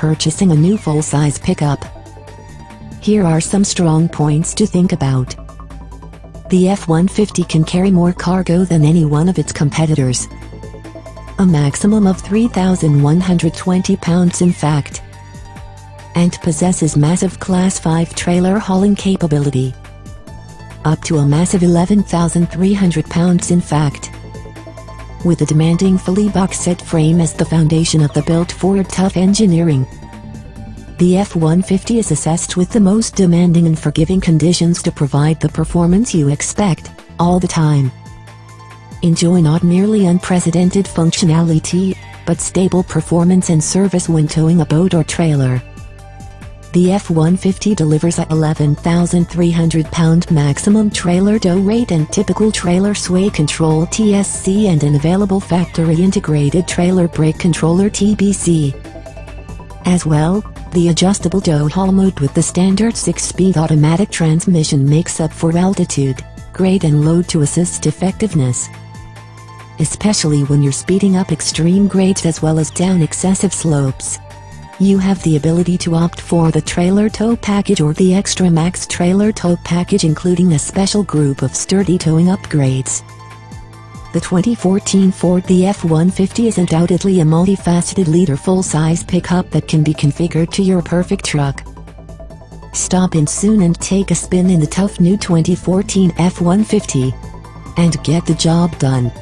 purchasing a new full-size pickup. Here are some strong points to think about. The F-150 can carry more cargo than any one of its competitors. A maximum of 3,120 pounds in fact. And possesses massive Class 5 trailer hauling capability. Up to a massive 11,300 pounds in fact. With a demanding fully box-set frame as the foundation of the built Ford tough engineering. The F-150 is assessed with the most demanding and forgiving conditions to provide the performance you expect, all the time. Enjoy not merely unprecedented functionality, but stable performance and service when towing a boat or trailer. The F-150 delivers a 11,300 pound maximum trailer tow rate and typical trailer sway control TSC and an available factory integrated trailer brake controller TBC. As well, the adjustable tow haul mode with the standard 6-speed automatic transmission makes up for altitude, grade and load to assist effectiveness. Especially when you're speeding up extreme grades as well as down excessive slopes. You have the ability to opt for the trailer tow package or the extra max trailer tow package including a special group of sturdy towing upgrades. The 2014 Ford the F-150 is undoubtedly a multifaceted leader full-size pickup that can be configured to your perfect truck. Stop in soon and take a spin in the tough new 2014 F-150. And get the job done.